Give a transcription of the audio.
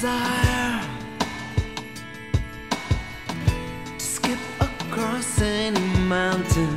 desire to skip across any mountain.